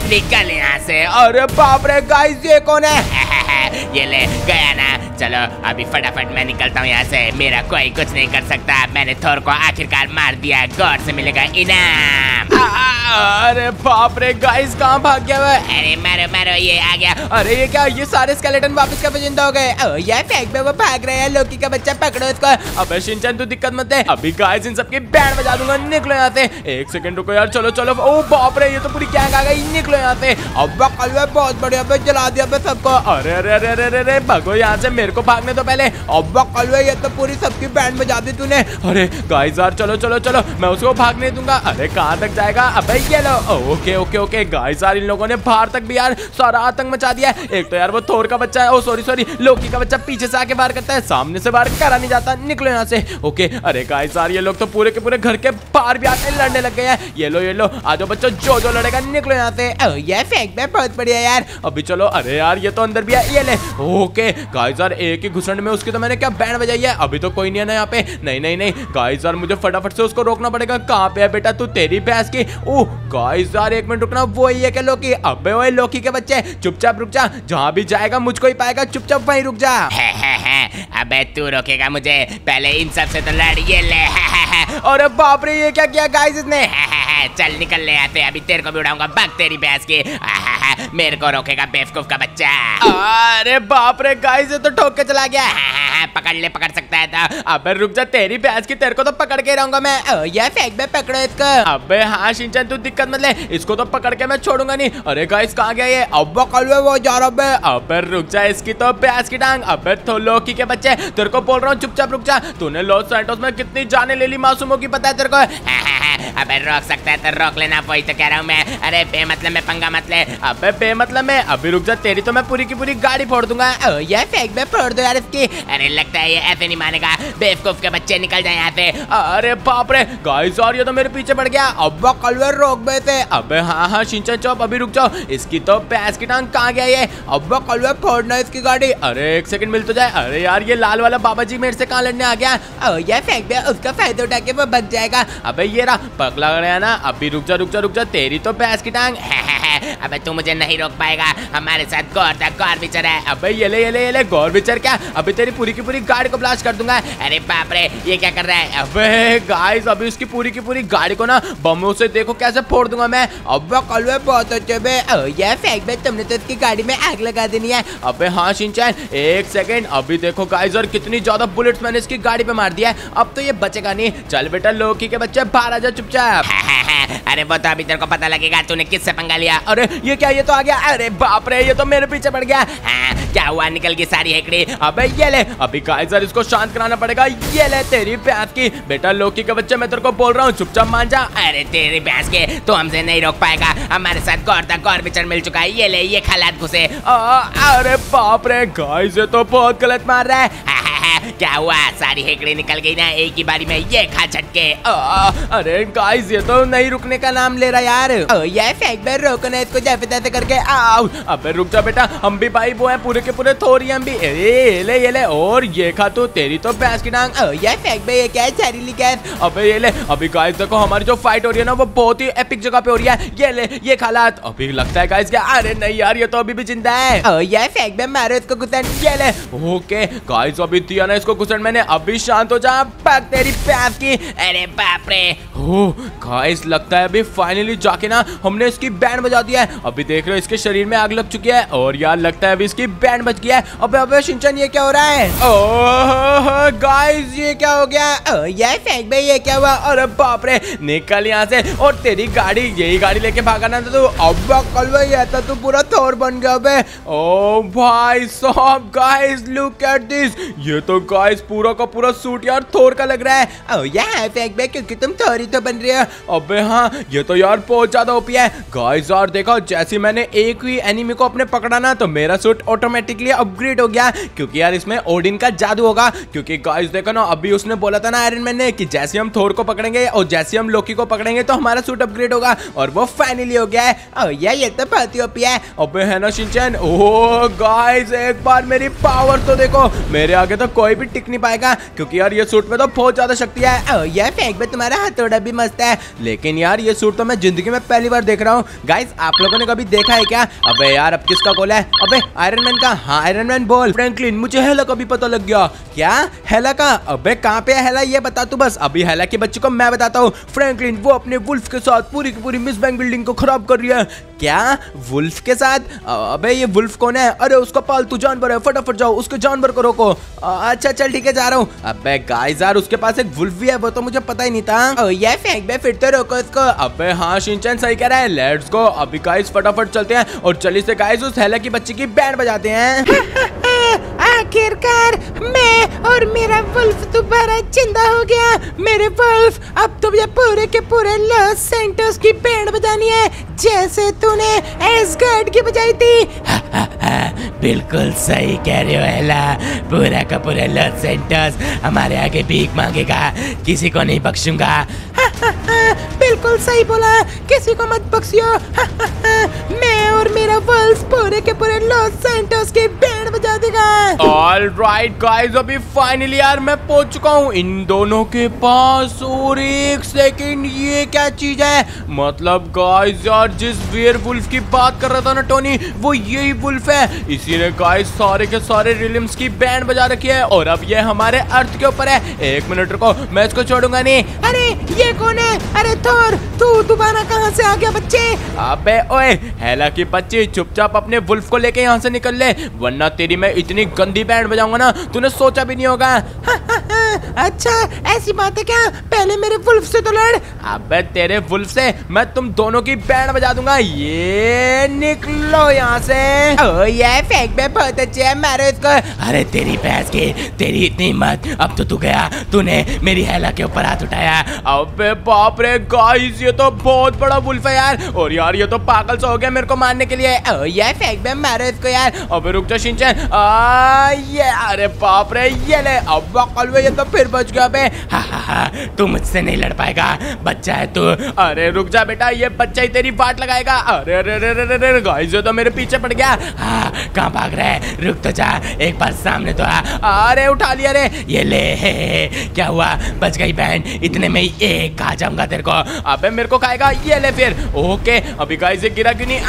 [SPEAKER 3] निकल यहाँ से।
[SPEAKER 1] अरे बाप रे गाइस ये कौन है?
[SPEAKER 3] ये ले गया ना। चलो अभी फटाफट मैं निकलता हूँ यहाँ से। मेरा कोई कुछ नहीं कर सकता। मैंने थोर को आखिरकार मार दिया। गौर से मिलेगा इनाम।
[SPEAKER 1] अरे बाप रे गाइस कहाँ भाग गया वो
[SPEAKER 3] अरे मारो मारो ये आ गया।
[SPEAKER 1] अरे ये क्या ये सारे स्केलेटन वापस कब ज़िंदा हो गए?
[SPEAKER 4] ओ, ये फेंक दे वो भाग रहे हैं। लोकी का बच्चा पकड़ो उसको
[SPEAKER 1] अबे शिनचैन तू दिक्कत मत दे। अभी गाइस इन सबकी बैंड बजा दूँगा। निकलो यहाँ से। एक सेकंड रुको यार चलो चलो। ओ बाप रे ये तो पूरी गैंग आ गई। निकलो यहाँ से। कलवे बहुत बढ़िया। जला दिया सबको। अरे अरे अरे अरे अरे भगो यहाँ से। मेरे को भागने तो पहले। अब्बा कलवे ये तो पूरी सबकी बैंड बजा दी तूने। अरे गाइस यार, चलो चलो चलो, मैं उसको भागने दूँगा। अरे, कहाँ तक जाएगा? अबे ये लो। ओके ओके ओके गाइस यार, इन लोगों ने बाहर तक भी, यार, सारा आतंक मचा दिया है। एक तो यार, वो थोर का बच्चा है। ओ सॉरी सॉरी लोकी का बच्चा पीछे से आके बाहर करता है। सामने से बाहर करा नहीं जाता। निकलो यहाँ से। ओके अरे गाइस यार, ये लोग तो पूरे के पूरे घर के बाहर भी आके लड़ने लग गए हैं। ये लो ये लो, आ जाओ बच्चों, जो जो लड़ेगा, निकलो यहाँ से।
[SPEAKER 4] ये फेंक दे बहुत बढ़िया यार।
[SPEAKER 1] अभी चलो, अरे यार, ये तो अंदर भी है, ये ले। ओके गाइस यार एक ही घुसंड में उसकी तो मैंने क्या बैंड बजाई है? अभी तो कोई नहीं है ना यहाँ पे। नहीं नहीं नहीं। गाइस यार मुझे फटाफट से उसको रोकना पड़ेगा। कहाँ पे है बेटा तू? तेरी भैंस की। ओह गाइस यार एक मिनट रुकना। वो ही है क्या लोकी अबे ओए लोकी के बच्चे। चुपचाप रुक जा। जहाँ भी जाएगा मुझको ही पाएगा। चुपचाप वहीं रुक जा।
[SPEAKER 3] है, है, है। अबे तू रोकेगा मुझे। पहले इन सबसे तो लड़ ये ले। है।
[SPEAKER 1] बाप रे ये क्या किया गाइस इसने।
[SPEAKER 3] चल निकल ले से अभी तेरे को भी उड़ाऊँगा। भाग तेरी भैंस की। मेरे को रोकेगा बेवकूफ़ का बच्चा।
[SPEAKER 1] अरे बाप रे गाइस ये तो ठोक के चला गया।
[SPEAKER 3] है, है, है। पकड़ ले पकड़ सकता है तो।
[SPEAKER 1] अबे रुक जा तेरी भैंस की तेरे को तो पकड़ के रहूँगा मैं।
[SPEAKER 4] ओ, ये फेंक दे पकड़ो इसको।
[SPEAKER 1] अबे हाँ शिनचैन तू दिक्कत मत ले। इसको तो पकड़ के मैं छोड़ूँगा नहीं। अरे गाइस कहाँ गया ये? अब्बा कलवे वो जा रहा बे अबे रुक जा इसकी तो प्यास की टांग। अबे तो लोकी के बच्चे तेरे को बोल रहा हूँ चुपचाप रुक जा। तूने लॉस सैंटोस में कितनी जाने ले ली मासूमों की पता है तेरे को?
[SPEAKER 3] है, है, है। अबे रोक सकता है तो रोक लेना वही तो कह रहा हूँ मैं। अरे बेमतलब में पंगा मत ले।
[SPEAKER 1] अबे बेमतलब में। अभी रुक जा तेरी तो मैं पूरी की पूरी गाड़ी फोड़ दूँगा।
[SPEAKER 4] ओ, ये फेंक दे फोड़ दो यार इसकी।
[SPEAKER 3] अरे लगता है ये ऐसे नहीं मानेगा। बेवकूफ़ के बच्चे निकल जाए यहाँ से।
[SPEAKER 1] अरे बाप रे। गाइस और ये तो मेरे पीछे पड़ गया। अब्बा कलवे रोक बे थे। अबे हाँ हाँ शिनचैन चौप अभी रुक जाओ। इसकी तो पैस की टांग कहाँ गया ये? अब्बा कलवे फोड़ना इसकी गाड़ी। अरे एक सेकंड मिल तो जाए। अरे यार, ये लाल वाला बाबा जी मेरे से कहाँ लड़ने आ गया?
[SPEAKER 4] ये फेंक दे, उसका फ़ायदा उठा के वो बच जाएगा।
[SPEAKER 1] अबे ये रहा पक लग रहा है ना। अभी रुक जा रुक जा रुक जा। तेरी तो पैस की टांग।
[SPEAKER 3] अबे तू मुझे नहीं रोक पाएगा। हमारे साथ गौर था, गौर बिचर है।
[SPEAKER 1] अबे ये ले ये ले ये ले। गौर विचार क्या? अभी तेरी पूरी की पूरी गाड़ी को ब्लास्ट कर दूँगा।
[SPEAKER 3] अरे बाप रे ये क्या कर रहा है?
[SPEAKER 1] अबे गाइस अभी उसकी पूरी की पूरी गाड़ी को ना बमों से देखो कैसे फोड़ दूँगा मैं।
[SPEAKER 4] अब्बा कलवे बहुत अच्छे बे ये फेंक दे तुमने तो इसकी गाड़ी में आग लगा देनी है।
[SPEAKER 1] अबे हाँ शिनचैन एक सेकंड अभी देखो गाइस और कितनी ज़्यादा बुलेट्स मैंने इसकी गाड़ी पे मार दिया है। अब तो ये बचेगा नहीं। चल बेटा लोकी के बच्चे बाहर आ जा चुपचाप। चुपचाप
[SPEAKER 3] अरे वो तो अभी तेरे को पता लगेगा तूने किससे पंगा लिया?
[SPEAKER 1] अरे ये क्या ये तो आ गया। अरे बाप रे ये तो मेरे पीछे पड़ गया।
[SPEAKER 3] हाँ, क्या हुआ? निकल गई सारी हेकड़ी।
[SPEAKER 1] अबे ये ले, अभी काइजर इसको शांत कराना पड़ेगा। ये ले तेरी प्यास की। बेटा लोकी के बच्चे मैं तेरे को बोल रहा हूँ, चुपचाप मान जा।
[SPEAKER 3] अरे तेरी प्यास के तो हमसे नहीं रोक पाएगा। हमारे साथ गौर तक गौर बिचर मिल चुका है। ये ले, ये खालात घुसे।
[SPEAKER 1] अरे बाप रे गाइस ये तो बहुत गलत मार रहा है
[SPEAKER 3] क्या हुआ? सारी हेकड़े निकल गई ना एक ही बारी में ये खा झटके।
[SPEAKER 1] आ, अरे गाइस ये तो नहीं रुकने का नाम ले रहा यार।
[SPEAKER 3] ओ ये फेंक में रोको ना इसको जैसे तैसे करके
[SPEAKER 1] आओ। अबे रुक जा बेटा हम भी भाई वो हैं पूरे के पूरे थोड़ी हम भी। ए, ले ये ले और ये खा तू तेरी तो भैंस की
[SPEAKER 3] ओ ये फेंक में ये क्या है जहरीली गैस?
[SPEAKER 1] अबे ये ले अभी गाइस देखो हमारी जो फाइट हो रही है ना वो बहुत ही एपिक जगह पे हो रही है। ये ले ये खालात अभी लगता है गाइस क्या अरे नहीं यार ये तो अभी भी ज़िंदा है।
[SPEAKER 3] ओ ये फेंक में मारो इसको घुसन
[SPEAKER 1] ये ले ओके गाइस अभी दिया ना इसको घुसन मैंने अभी शांत हो जा पक तेरी प्यास की।
[SPEAKER 3] अरे बाप रे।
[SPEAKER 1] हो गाइस लगता है अभी फाइनली जाके ना हमने इसकी बैंड बजा दिया है। अभी देख रहे हो, इसके शरीर में आग लग चुकी है। और यार, लगता है अभी इसकी बैंड बच गया है। अबे अबे, शिनचन, ये क्या हो रहा है? ओह गाइस ये क्या हो गया?
[SPEAKER 3] ओ ये फेंक में ये क्या हुआ?
[SPEAKER 1] अरे बाप रे, निकल यहाँ से। और तेरी गाड़ी, यही गाड़ी लेके भागा ना। तू अब कल भाई ऐसा तू पूरा थोर बन गया बे। ओ भाई साहब गाइस लुक एट दिस ये तो गाइस पूरा का पूरा सूट यार थोर का लग रहा है।
[SPEAKER 3] ओ ये फेंक में क्योंकि तुम थोड़ी तो बन रही हो।
[SPEAKER 1] अबे हाँ ये तो यार बहुत ज़्यादा ओपी है। गाइस यार देखो, जैसे मैंने एक ही एनिमी को अपने पकड़ा ना तो मेरा सूट ऑटोमेटिकली अपग्रेड हो गया। क्योंकि यार इसमें ओडिन का जादू होगा। क्योंकि गाइस देखो ना, अभी उसने बोला था ना आयरन मैन ने कि जैसे हम थोर को पकड़ेंगे और जैसे हम लोकी को पकड़ेंगे तो हमारा सूट अपग्रेड होगा। और वो फाइनली हो गया है।
[SPEAKER 3] ओ ये ये तो बहुत ही ओपी है।
[SPEAKER 1] अबे है ना शिनचैन ओह गाइस एक बार मेरी पावर तो देखो। मेरे आगे तो कोई टिक नहीं पाएगा। क्योंकि यार, ये सूट में तो बहुत ज़्यादा शक्ति है।
[SPEAKER 3] ओ फेंक में तुम्हारा हथौड़ा भी मस्त है।
[SPEAKER 1] लेकिन यार, ये सूट तो मैं ज़िंदगी में पहली बार देख रहा हूँ। गाइस आप लोगों ने कभी देखा है क्या? अबे यार, अब किसका कॉल है? अबे आयरन मैन का। हाँ आयरन मैन बोल। फ्रैंकलिन मुझे हेला का भी पता लग गया। क्या? हेला का? अबे, कहाँ पे हेला ये बता तू बस। अभी हेला के बच्चे को मैं बताता हूँ। फ्रैंकलिन वो अपने वुल्फ के साथ पूरी की पूरी मिस बैंक बिल्डिंग को खराब कर रही है। क्या? वुल्फ के साथ? अबे, ये वुल्फ कौन है? अरे, उसका पालतू जानवर है। फटाफट जाओ, उसके जानवर को रोको। अच्छा चल ठीक है जा रहा हूँ। अब गाइस यार उसके पास एक वुल्फ भी है वो तो मुझे पता ही नहीं था।
[SPEAKER 3] ये फेंक बे फिर तो रोको इसको।
[SPEAKER 1] अबे हाँ शिनचैन सही कह रहा है। लेट्स गो अभी गाइस फटाफट चलते हैं। और चली से गाइस उस हेला की बच्ची की बैंड बजाते हैं।
[SPEAKER 3] आखिरकार मैं और मेरा वुल्फ दोबारा ज़िंदा हो गया। मेरे वुल्फ अब तो ये पूरे के पूरे लॉस सेंटर्स की बैंड बजानी है जैसे तूने एसगार्ड की बजाई थी।
[SPEAKER 4] बिल्कुल सही कह रहे हो एला। पूरा का पूरा लॉस सेंटर्स हमारे आगे भीख मांगेगा किसी को नहीं बख्शूँगा।
[SPEAKER 3] बिल्कुल सही बोला किसी को मत बख्शियो। मैं और मेरा वुल्फ पूरे के पूरे लॉस सेंटर्स की बैंड बजा देगा।
[SPEAKER 1] ऑल राइट गाइस अभी फाइनली यार मैं पहुँच चुका हूँ। इन दोनों के पास और एक सेकंड ये क्या चीज़ है? मतलब गाइस यार जिस वेयर वुल्फ की बात कर रहा था ना टोनी वो यही वुल्फ है। इसी ने गाइस सारे के सारे रिलिम्स की बैंड बजा रखी है। और अब ये हमारे अर्थ के ऊपर है। एक मिनट रुको मैं इसको छोड़ूँगा नहीं।
[SPEAKER 3] अरे ये कौन है? अरे थोर! तू दोबारा कहाँ से आ गया बच्चे?
[SPEAKER 1] अबे ओए हेला की बच्ची चुपचाप अपने वुल्फ को लेके यहाँ से निकल ले वरना तेरी मैं इतनी गंदी बैंड बजाऊँगा ना तूने सोचा भी नहीं होगा।
[SPEAKER 3] हा, हा, हा, अच्छा ऐसी बात है क्या? पहले मेरे वुल्फ से तो लड़।
[SPEAKER 1] अबे तेरे वुल्फ से मैं तुम दोनों की बैंड बजा दूँगा। ये निकलो यहाँ से।
[SPEAKER 3] ओ ये फेंक में बहुत अच्छे है मारो इसको।
[SPEAKER 4] अरे तेरी भैंस की तेरी इतनी मत अब तो तू गया तूने मेरी हेला के ऊपर हाथ उठाया।
[SPEAKER 1] अबे बाप रे गाइस ये तो बहुत बड़ा वुल्फ है यार। और यार, ये तो पागल सा हो गया मेरे को मारने के लिए।
[SPEAKER 3] ओ ये फेंक में मारो इसको यार।
[SPEAKER 1] अबे रुक जा, शिनचैन। आ, ये, अरे बाप रे, ये ले। अब कलवे ये तो फिर बच गया बे।
[SPEAKER 4] हा तू मुझसे नहीं लड़ पाएगा। बच्चा है तू।
[SPEAKER 1] अरे रुक जा बेटा, ये बच्चा ही तेरी बाट लगाएगा। अरे अरे अरे अरे अरे गाइस ये तो मेरे पीछे पड़ गया।
[SPEAKER 4] हाँ कहाँ भाग रहा है? रुक तो जा, एक बार सामने तो आ।
[SPEAKER 1] अरे, उठा लिया रे।
[SPEAKER 4] ये ले क्या हुआ? बच गई बहन, इतने में ही एक खा जाऊँगा तेरे को।
[SPEAKER 1] अबे मेरे को खाएगा ये ले फिर। ओके अभी गाइस ये गिरा क्यों नहीं?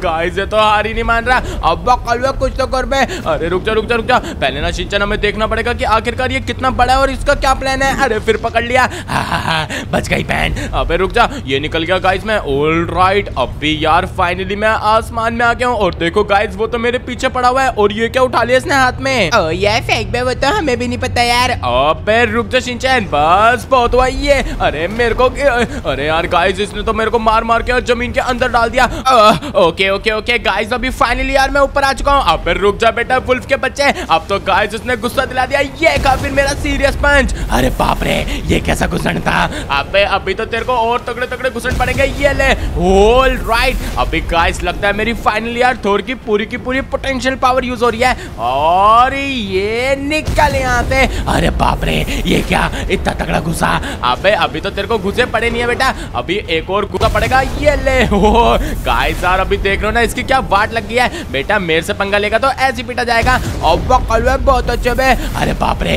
[SPEAKER 1] गाइस ये तो हार ही नहीं मान रहा। अब कलवे कुछ तो कर बे। अरे रुक जा रुक जा रुक जा। पहले ना शिनचैन हमें देखना पड़ेगा कि आखिरकार ये कितना बड़ा है और इसका क्या प्लान है। अरे फिर पकड़ लिया। बच गई पैन अबे रुक जा ये निकल गया गाइस मैं। ऑल राइट अब भी यार फाइनली मैं आसमान में आ गया हूँ। और देखो गाइस वो तो मेरे पीछे पड़ा हुआ है। और ये क्या उठा लिया इसने हाथ में?
[SPEAKER 3] ओ यार फेंक बे वो तो हमें भी नहीं पता यार।
[SPEAKER 1] अबे रुक जा शिनचैन बस बहुत हुआ ये। अरे मेरे को अरे यार गाइस इसने तो मेरे को मार मार के ज़मीन के अंदर डाल दिया। ओके ओके ओके गाइस अभी फाइनली यार मैं ऊपर आ चुका हूँ। अबे रुक जा बेटा वुल्फ के बच्चे अब तो गाइस उसने गुस्सा दिला दिया। ये का फिर मेरा सीरियस पंच अरे बाप रे, ये कैसा घुसन था? अबे अभी तो तेरे को और तगड़े तगड़े घुसन पड़ेंगे। ये ले ऑल राइट अभी गाइस लगता है मेरी फाइनली यार थोर की पूरी की पूरी पोटेंशियल पावर यूज़ हो रही है। और ये निकल यहाँ से। अरे बाप रे, ये क्या इतना तगड़ा घुसा? अबे, अभी तो तेरे को घुसे पड़े नहीं है बेटा। अभी एक और घुसा पड़ेगा। ये ले। हो गाइस यार, अभी देख रहे हो ना, इसकी क्या वाट लग गई है। बेटा, मेरे से पंगा लेगा तो ऐसे पीटा जाएगा। अब बहुत अच्छे बे। अरे बाप रे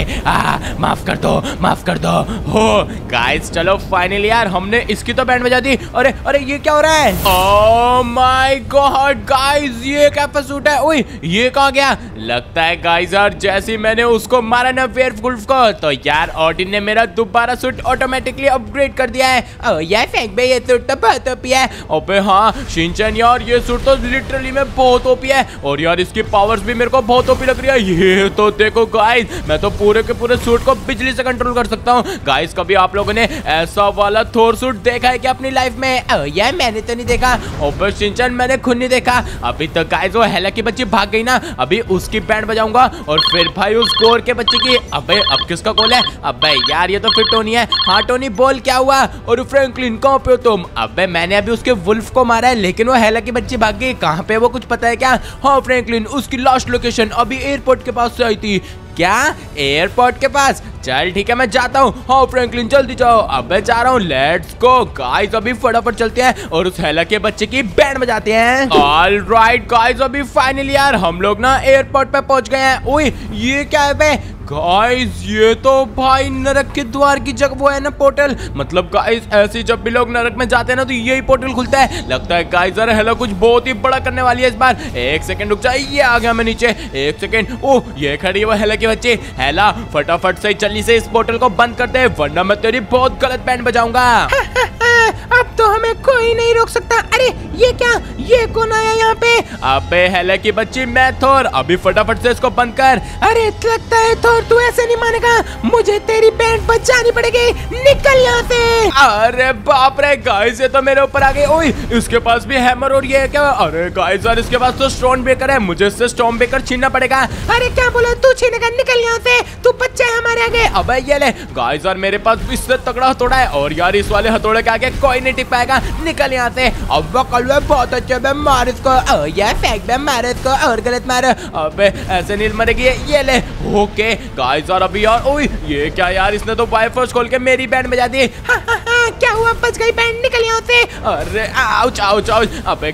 [SPEAKER 1] माफ़ कर दो, माफ़ कर दो। हो गाइस चलो फाइनली यार, हमने इसकी तो बैंड बजा दी। अरे अरे, ये क्या हो रहा है? ओह माय गॉड गाइस ये क्या सूट है? ओए, ये कहाँ गया? लगता है गाइस यार, जैसे मैंने उसको मारा ना वेयरवुल्फ को तो यार ऑडिन ने मेरा दोबारा सूट ऑटोमेटिकली अपग्रेड कर दिया है।
[SPEAKER 3] ओ यार फेंक बे ये सूट तो बहुत ओपी है।
[SPEAKER 1] अबे हाँ शिनचैन यार, ये सूट तो लिटरली में बहुत ओपी है। और यार, इसकी पावर्स भी मेरे को बहुत ओपी लग रही है। ये तो देखो गाइस मैं तो पूरे के पूरे सूट को बिजली से कंट्रोल कर सकता हूँ। गाइस कभी आप लोगों ने ऐसा वाला थोर सूट देखा है क्या अपनी लाइफ में?
[SPEAKER 3] ओ यार मैंने तो नहीं देखा।
[SPEAKER 1] अबे शिनचैन, मैंने खुद नहीं देखा। अभी तो गाइस वो हेला की बच्ची भाग गई ना। अभी उसकी बैंड बजाऊँगा और फिर भाई उस गोर के बच्चे की अबे, अब किसका कॉल है? अबे यार, ये तो फिर टोनी है। हाँ टोनी बोल क्या हुआ? और फ्रैंकलिन कहाँ पे हो तुम? अबे, मैंने अभी उसके वुल्फ को मारा है, लेकिन वो हेला की बच्ची भाग गई। कहाँ पे वो कुछ पता है क्या? हाँ फ्रैंकलिन उसकी लास्ट लोकेशन अभी एयरपोर्ट के पास से आई थी। क्या? एयरपोर्ट के पास? चल, ठीक है, मैं जाता हूँ। हाँ फ्रैंकलिन जल्दी जाओ। अब मैं जा रहा हूँ। लेट्स गो गाइस अभी फटाफट चलते हैं और उस हेला के बच्चे की बैंड बजाते हैं। ऑल राइट गाइस अभी फाइनली यार, हम लोग ना एयरपोर्ट पे पहुँच गए हैं। ओए, ये क्या है बे? गाइस ये तो भाई नरक के द्वार की जगह वो है ना पोर्टल। मतलब गाइस ऐसे जब भी लोग नरक में जाते हैं ना तो यही पोर्टल खुलता है। लगता है गाइस अरे हेलो कुछ बहुत ही बड़ा करने वाली है इस बार। एक सेकंड रुक जा ये आ गया मैं नीचे। एक सेकंड ओह, ये खड़ी है वो हेला के बच्चे। हेला फटाफट से जल्दी से इस पोर्टल को बंद कर दे वरना मैं तेरी बहुत गलत बैंड बजाऊँगा।
[SPEAKER 3] अब तो हमें कोई नहीं रोक सकता। अरे ये क्या? ये कौन आया यहाँ पे?
[SPEAKER 1] अबे हेला की बच्ची मैं थोर। अभी फटाफट से इसको बंद कर।
[SPEAKER 3] अरे लगता है थोर तू ऐसे नहीं मानेगा। मुझे तेरी बैंड बचानी पड़ेगी। निकल यहाँ से।
[SPEAKER 1] अरे बाप रे गाइस ये तो मेरे ऊपर आ गए ओए इसके पास भी हैमर और ये है क्या? अरे गाइस यार इसके पास तो स्टोन बेकर है। मुझे इससे स्टोन बेकर छीनना पड़ेगा।
[SPEAKER 3] अरे क्या बोला? तू छीनेगा? निकल यहाँ से। तू बच्चा है हमारे आगे।
[SPEAKER 1] अबे ये ले। गाइस यार मेरे पास इससे तगड़ा हथौड़ा है। और यार इस वाले हथौड़े के आगे कोई नहीं टिपाएगा निकल यहाँ से।
[SPEAKER 3] अब कलवे बहुत अच्छे बे मार इसको। यार फेंक बे मार इसको और गलत मार।
[SPEAKER 1] अबे ऐसे नील मरेगी। ये, ये ले। ओके गाइस और अभी यार ओए ये क्या यार? इसने तो वाईफाई खोल के मेरी बैंड बजा दी।
[SPEAKER 3] हाँ, हाँ, हाँ, क्या गई बैंड निकल यहाँ से।
[SPEAKER 1] अरे आउच आउच आउच अबे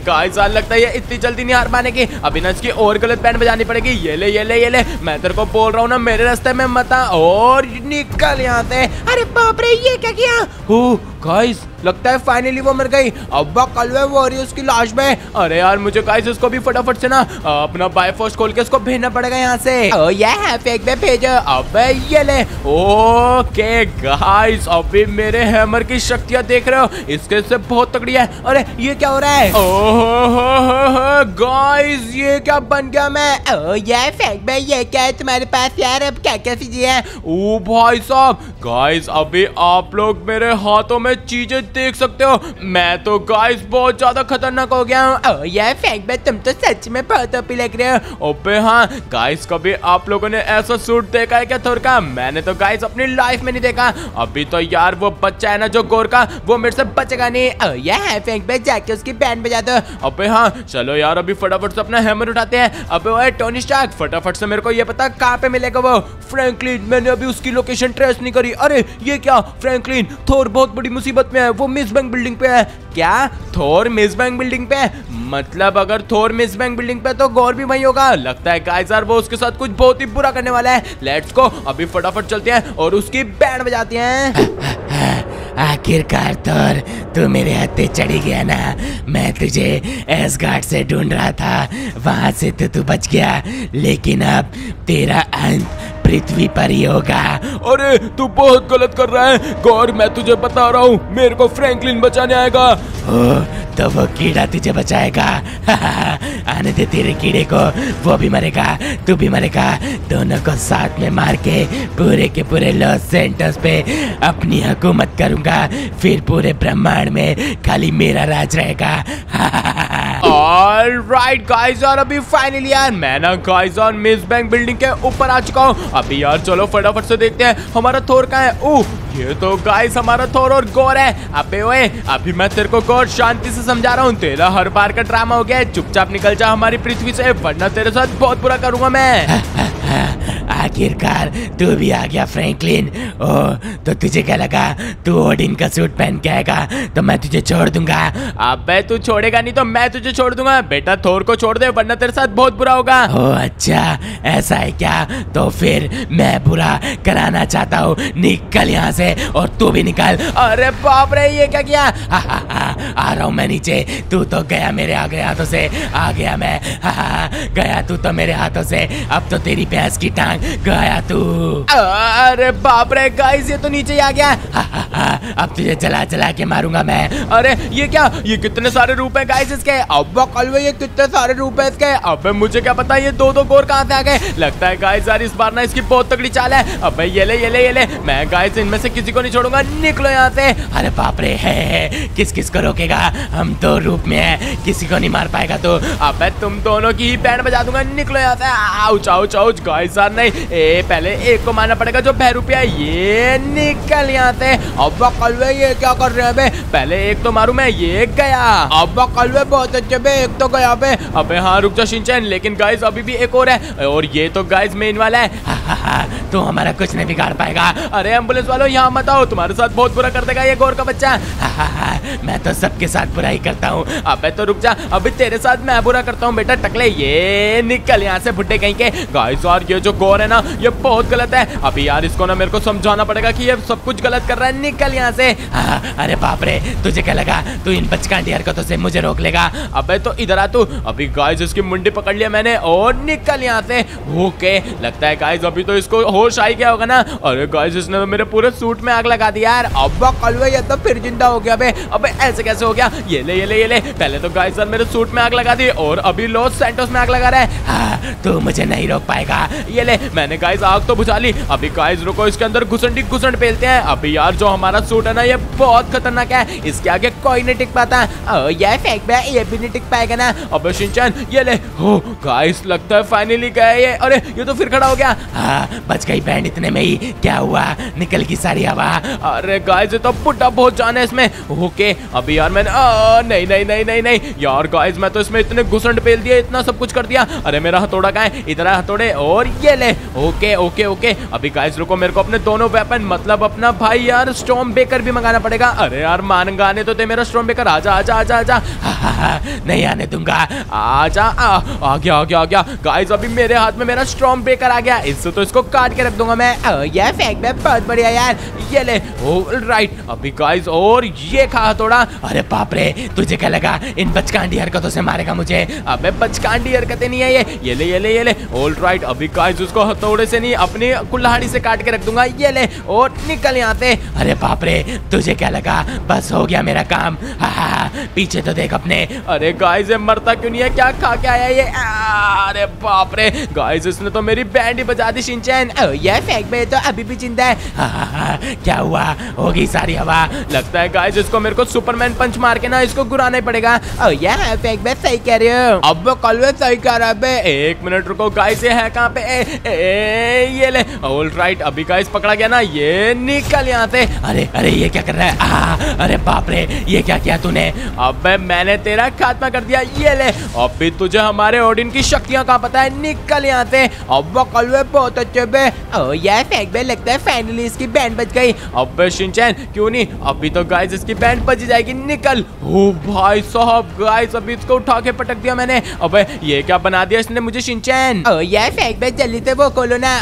[SPEAKER 1] लगता है इतनी जल्दी नहीं हार पाने इसकी और गलत बैंड बजानी पड़ेगी। ये ले ये ले ये ले। मैं तेरे को बोल रहा हूँ ना, मेरे रास्ते में मत आ और निकल यहाँ से।
[SPEAKER 3] अरे बाप रे, ये क्या किया?
[SPEAKER 1] हो गाइस लगता है फाइनली वो मर गई। अब उसकी लाश में। अरे यार, मुझे गाइस इसको भी फटाफट से ना अपना बायफोर्स खोल के इसको भेजना पड़ेगा यहाँ से।
[SPEAKER 3] ओ ये है बे भेजो।
[SPEAKER 1] अबे, ये ले। ओके गाइस अभी मेरे हैमर की शक्तियाँ देख रहे हो? इसके से बहुत तगड़ी है। अरे, ये क्या हो रहा है? ओह गाइस ये क्या बन गया मैं?
[SPEAKER 3] ओ ये फेंक बे ये क्या है तुम्हारे पास यार? अब क्या क्या चीज़ें हैं?
[SPEAKER 1] ओ भाई साहब गाइस अभी आप लोग मेरे हाथों में चीज़ें देख सकते हो। मैं तो गाइस बहुत ज़्यादा खतरनाक हो गया हूँ।
[SPEAKER 3] ओ ये फेंक बे तुम तो सच में बहुत ओपी लग रहे हो।
[SPEAKER 1] ओबे हाँ गाइस कभी आप लोगों ने ऐसा सूट देखा है क्या थोर का मैंने तो गाइस अपनी लाइफ में नहीं देखा। अभी तो यार, वो बच्चा है ना जो गोर का वो मेरे से बचेगा नहीं।
[SPEAKER 3] जाके उसकी बैंड बजा दो।
[SPEAKER 1] अबे हाँ चलो यार, अभी फटाफट से अपना हैमर उठाते हैं। अबे वो टोनी स्टार्क फटाफट से मेरे को ये पता कहाँ पे मिलेगा वो। फ्रैंकलिन मैंने अभी उसकी लोकेशन ट्रेस नहीं करी। अरे, ये क्या? फ्रैंकलिन थोर बहुत बड़ी मुसीबत में है। वो मिस बैंक बिल्डिंग पे है। क्या? थोर मिस बैंक बिल्डिंग पे? है मतलब अगर थोर मिस बैंक बिल्डिंग पे तो गौर भी वही होगा। लगता है यार, वो उसके साथ कुछ बहुत ही बुरा करने वाला है। लेट्स गो अभी फटाफट चलते हैं और उसकी बैंड बजाते हैं।
[SPEAKER 4] आखिरकार तौर, तू मेरे हत्थे चढ़ी गया ना। मैं तुझे एस घाट से ढूंढ रहा था। वहाँ से तो तू बच गया। लेकिन अब तेरा अंत पृथ्वी पर ही होगा।
[SPEAKER 2] अरे तू बहुत गलत कर रहा है। गौर मैं तुझे बता रहा हूँ मेरे को फ्रैंकलिन बचाने आएगा।
[SPEAKER 4] ओ तो वो कीड़ा तुझे बचाएगा। आने दे तेरे कीड़े को वो भी मरेगा तू भी मरेगा। दोनों को साथ में मार के पूरे के पूरे लॉस सेंटर्स पे अपनी हुकूमत करूँगा। फिर पूरे ब्रह्मांड में खाली मेरा राज रहेगा।
[SPEAKER 1] ऑलराइट गाइस और अभी फाइनली यार, मैं ना गाइस और मिस बैंक बिल्डिंग के ऊपर आ चुका हूँ। अभी यार, चलो, फटाफट से देखते हैं, हमारा थोर कहाँ है? ओ ये तो गाइस हमारा थोर और गोर है। अबे ओए, अभी मैं तेरे को गोर शांति से समझा रहा हूँ। तेरा हर बार का ड्रामा हो गया चुपचाप निकल जा हमारी पृथ्वी से, वरना तेरे साथ बहुत बुरा करूँगा मैं।
[SPEAKER 4] आखिरकार तू भी आ गया फ्रैंकलिन ओ तो तुझे क्या लगा? तू ओडिन का सूट पहन के आएगा तो मैं तुझे छोड़ दूँगा।
[SPEAKER 1] अबे तू छोड़ेगा नहीं तो मैं तुझे छोड़ दूँगा। बेटा थोर को छोड़ दे वरना तेरे साथ बहुत बुरा होगा।
[SPEAKER 4] ओ अच्छा ऐसा है क्या? तो फिर मैं बुरा कराना चाहता हूँ। निकल यहाँ से और तू भी निकल।
[SPEAKER 1] अरे बाप रे ये क्या किया?
[SPEAKER 4] हा, हा, हा, आ रहा हूँ मैं नीचे। तू तो गया मेरे आगे हाथों से। आ गया मैं। हा, हा, गया तू तो मेरे हाथों से। अब तो तेरी भैंस की टांग गया तू।
[SPEAKER 1] अरे बाप रे गाइस ये तो नीचे ही आ गया
[SPEAKER 4] हा, हा, हा, अब तुझे चला चला के मारूँगा मैं।
[SPEAKER 1] अरे ये क्या ये कितने सारे रूप है गाइस इसके? अब कलवे ये कितने सारे रूप है इसके? अबे मुझे क्या पता ये दो दो गोर कहाँ से आ गए? लगता है गाइस यार इस बार ना इसकी बहुत तगड़ी चाल है। अबे ये ले ये ले ये ले। मैं गाइस इनमें से किसी को नहीं छोड़ूँगा निकलो यहाँ से।
[SPEAKER 4] अरे बाप रे है, है किस किस को रोकेगा? हम तो रूप में है किसी को नहीं मार पाएगा तो।
[SPEAKER 1] अब तुम दोनों की ही बैंड बजा दूँगा निकलो यहाँ से। आउच आउच आउच गाइस यार नहीं। ए, पहले एक को मारना पड़ेगा जो बहरूपिया ये निकल यहाँ से। अब कलवे ये क्या कर रहे हैं पहले एक तो मारू मैं, ये गया। अब कलवे बहुत अच्छे बे, एक तो गया बे। अबे हाँ रुक जा शिनचैन, लेकिन गाइस अभी भी एक और है। और ये तो गाइस मेन वाला है।
[SPEAKER 4] तो हमारा कुछ नहीं बिगाड़ पाएगा।
[SPEAKER 1] अरे एंबुलेंस वालों, यहाँ मत आओ। तुम्हारे साथ बहुत बुरा कर देगा ये गोर का बच्चा।
[SPEAKER 4] मैं तो सबके साथ बुरा ही करता हूँ।
[SPEAKER 1] अबे तो रुक जा। अभी तेरे साथ मैं बुरा करता हूँ बेटा। टकले, ये निकल यहाँ से बुड्ढे कहीं के। गाइस और ये जो गोर है ना ये बहुत गलत है। अभी यार इसको ना मेरे को समझाना पड़ेगा कि ये सब कुछ गलत कर रहा है। निकल यहाँ से।
[SPEAKER 4] हा, अरे बाप रे तुझे क्या लगा? तू इन बचकांडी हरकतों से मुझे रोक लेगा?
[SPEAKER 1] अबे तो इधर आ तू। अभी गाइस इसकी मुंडी पकड़ लिया मैंने और निकल यहाँ से। ओके लगता है गाइस अभी तो इसको होश आई गया होगा ना। अरे गाइस इसने तो मेरे पूरे सूट में आग लगा दी यार। अब कलवे ये तो फिर ज़िंदा हो गया बे अबे ऐसे कैसे हो गया? ये ले ये ले ये ले। पहले तो गाइस सर मेरे सूट में आग लगा दी और अभी लॉस सैंटोस में आग लगा रहा है।
[SPEAKER 4] हाँ, तू मुझे नहीं रोक पाएगा।
[SPEAKER 1] ये ले मैंने गाइस आग तो बुझा ली। अभी गाइस रुको इसके अंदर घुसंडी घुसंड पेलते हैं। अभी यार जो हमारा सूट है ना ये बहुत खतरनाक है। इसके आगे कोई नहीं टिक पाता। ओ, ये फेंक बे ये भी नहीं टिक पाएगा ना। अबे शिनचैन ये ले हो गाइस लगता है फाइनली गया ये। अरे ये तो फिर खड़ा हो गया।
[SPEAKER 4] हाँ बच गई बैंड इतने में ही। क्या हुआ? निकल की सारी हवा।
[SPEAKER 1] अरे गाइस ये तो बुड्ढा बहुत जान इसमें। ओके अभी यार मैंने आ, नहीं नहीं नहीं नहीं नहीं। यार गाइस मैं तो इसमें इतने घुसंड पेल दिया इतना सब कुछ कर दिया। अरे मेरा हथौड़ा कहाँ है? इधर हथौड़े। और ये ले। ओके ओके ओके अभी गाइस रुको मेरे को अपने दोनों वेपन मतलब अपना भाई यार स्टॉम बेकर भी मंगाना पड़ेगा। अरे यार मान गाने तो थे मेरा स्टॉम बेकर आजा आजा आजा आजा।
[SPEAKER 4] नहीं आने दूँगा।
[SPEAKER 1] आजा आ, आ गया आ गया आ गया। गाइस अभी मेरे हाथ में मेरा स्ट्रॉन्ग बेकर आ गया। इससे तो इसको काट के रख दूँगा मैं। ये फेंक में बहुत बढ़िया यार। ये ले। राइट अभी गाइस और ये खा थोड़ा।
[SPEAKER 4] अरे बाप रे तुझे क्या लगा? इन बचकांडी हरकतों से मारेगा मुझे।
[SPEAKER 1] अबे बचकांडी हरकतें नहीं है ये। ये ले ये ले ये ले। ऑल राइट अभी गाइस उसको हथौड़े से नहीं अपनी कुल्हाड़ी से काट के रख दूँगा। ये ले और निकल यहाँ से
[SPEAKER 4] अरे बाप रे तुझे क्या लगा? बस हो गया मेरा काम। हा, हा, पीछे तो देख अपने।
[SPEAKER 1] अरे गाइस ये मरता क्यों नहीं है? क्या खा के आया ये? अरे बाप रे। गाइस इसने तो मेरी बैंड ही बजा दी
[SPEAKER 3] ओ, ये फेंक में तो अभी भी ज़िंदा है।
[SPEAKER 4] हा, हा, हा, क्या हुआ? होगी सारी हवा।
[SPEAKER 1] लगता है गाइस इसको मेरे को सुपरमैन पंच मार के ना इसको गुराना पड़ेगा।
[SPEAKER 3] ये फेंक में सही कह रहे हो।
[SPEAKER 1] अब कलवे सही कह रहा है एक मिनट रुको गाइस ये है कहाँ पे। ए, ए, ये ले। ऑल राइट अभी गाइस पकड़ा गया ना ये निकल यहाँ से।
[SPEAKER 4] अरे अरे ये क्या कर रहा है? आ, अरे बाप रे ये क्या किया तूने?
[SPEAKER 1] अबे मैंने तेरा खात्मा कर दिया ये ले। अभी तुझे हमारे ओडिन की शक्तियाँ कहाँ पता है? निकल यहाँ से। अब कलवे बहुत अच्छे बे
[SPEAKER 3] ओ ये फेंक में लगता है फाइनली इसकी बैंड
[SPEAKER 1] बच गई। अब शिनचैन क्यों नहीं? अभी तो गाइस इसकी बैंड बच जाएगी निकल। ओ भाई साहब गाइस अभी इसको उठा के पटक दिया मैंने। अबे ये क्या बना दिया इसने मुझे शिनचैन
[SPEAKER 3] ओ ये फेंक बे जल्दी से वो खोलो ना।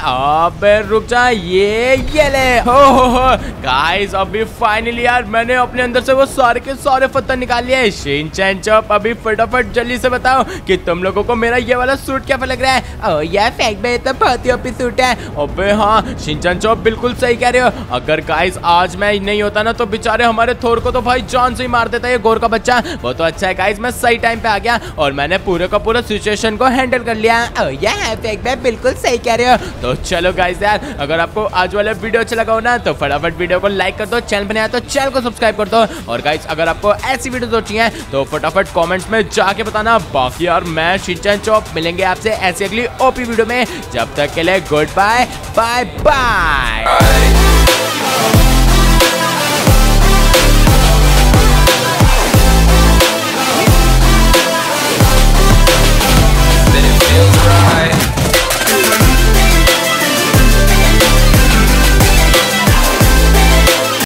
[SPEAKER 1] अबे रुक जा, ये ये ले। हो हो हो। गाइस अभी फाइनली यार मैंने अपने अंदर से वो सारे के सारे पत्थर निकाल लिए। शिनचैन चौप अभी फटाफट जल्दी से बताओ कि तुम लोगों को मेरा ये वाला सूट क्या लग रहा है?
[SPEAKER 3] ओ ये फेंक बे तो बहुत ही ओपी सूट है।
[SPEAKER 1] अबे हाँ शिनचैन चौप बिल्कुल सही कह रहे हो। अगर गाइस आज मैं नहीं होता ना तो बेचारे हमारे थोर को तो भाई जान से ही मार देता ये गोर का बच्चा। वो तो अच्छा है गाइस मैं सही टाइम पे आ गया और मैंने पूरे का पूरा सिचुएशन को हैंडल कर लिया।
[SPEAKER 3] ओ ये है फेंक बे बिल्कुल सही कह रहे हो।
[SPEAKER 1] तो चलो गाइस यार, अगर आपको आज वाला वीडियो अच्छा लगा हो ना तो फटाफट वीडियो को लाइक कर दो चैनल बनाया तो चैनल को सब्सक्राइब कर दो। और गाइस अगर आपको ऐसी वीडियो चाहिए तो फटाफट कमेंट्स में जाके बताना। बाकी यार, मैं शिनचैन चौप मिलेंगे आपसे ऐसी अगली ओपी वीडियो में। जब तक के लिए गुड बाय बाय बाय